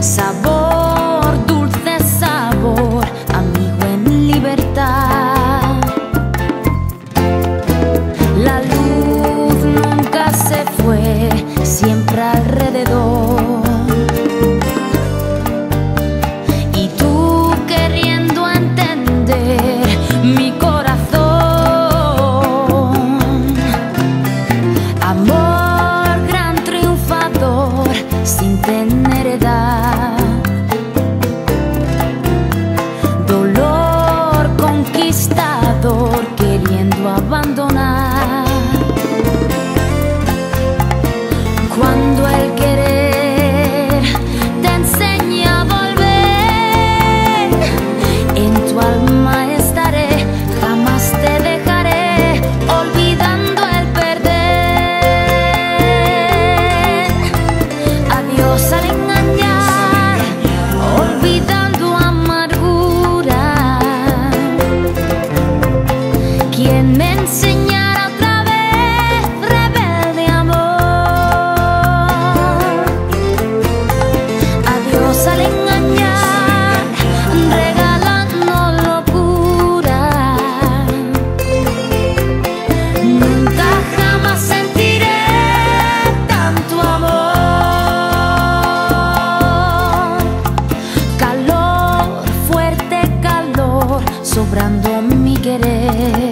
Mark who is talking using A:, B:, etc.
A: Sabor, dulce sabor, amigo en libertad. La luz nunca se fue, siempre alrededor. Y tú queriendo entender mi corazón. Amor, gran triunfador, sin tener edad. obrando mi querer.